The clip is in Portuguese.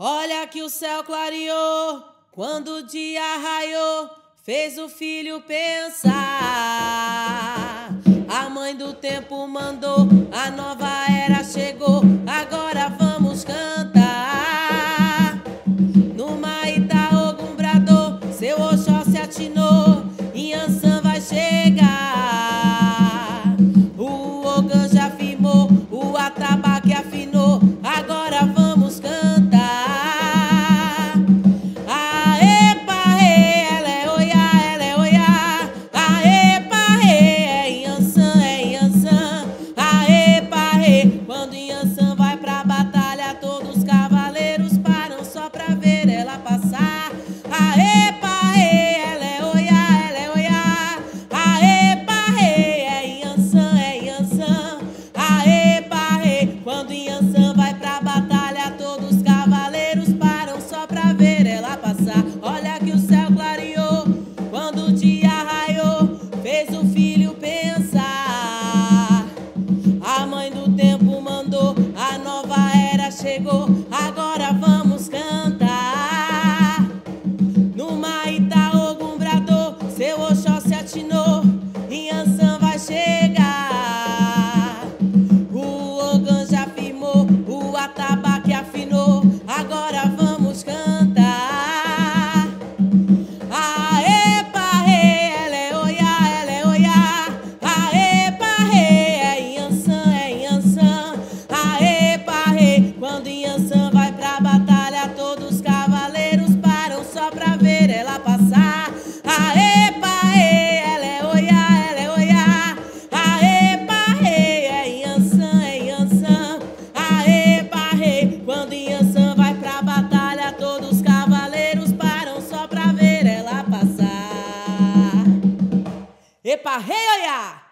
Olha que o céu clareou, quando o dia raiou, fez o filho pensar. A mãe do tempo mandou, a nova era chegou, agora vamos cantar. Numa Itaô, Gumbrador, seu Oxó se atinou, Iansã vai chegar. agora vamos. pareioiá.